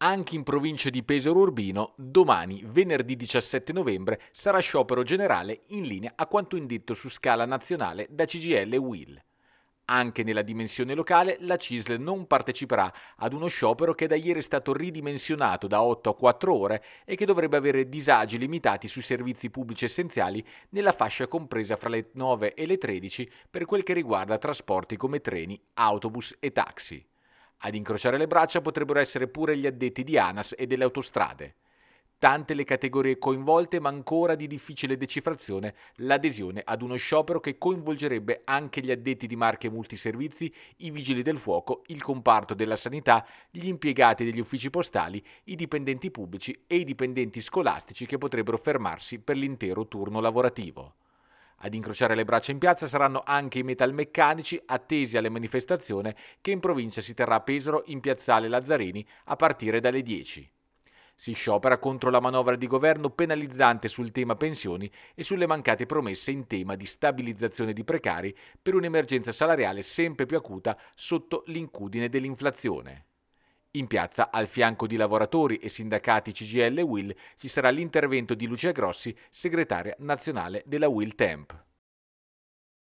Anche in provincia di Pesaro Urbino, domani, venerdì 17 novembre, sarà sciopero generale in linea a quanto indetto su scala nazionale da CGL e WIL. Anche nella dimensione locale, la CISL non parteciperà ad uno sciopero che da ieri è stato ridimensionato da 8 a 4 ore e che dovrebbe avere disagi limitati sui servizi pubblici essenziali nella fascia compresa fra le 9 e le 13 per quel che riguarda trasporti come treni, autobus e taxi. Ad incrociare le braccia potrebbero essere pure gli addetti di ANAS e delle autostrade. Tante le categorie coinvolte, ma ancora di difficile decifrazione l'adesione ad uno sciopero che coinvolgerebbe anche gli addetti di marche multiservizi, i vigili del fuoco, il comparto della sanità, gli impiegati degli uffici postali, i dipendenti pubblici e i dipendenti scolastici che potrebbero fermarsi per l'intero turno lavorativo. Ad incrociare le braccia in piazza saranno anche i metalmeccanici attesi alle manifestazioni che in provincia si terrà a Pesaro in piazzale Lazzarini a partire dalle 10. Si sciopera contro la manovra di governo penalizzante sul tema pensioni e sulle mancate promesse in tema di stabilizzazione di precari per un'emergenza salariale sempre più acuta sotto l'incudine dell'inflazione. In piazza, al fianco di lavoratori e sindacati CGL e WIL, ci sarà l'intervento di Lucia Grossi, segretaria nazionale della WIL Temp.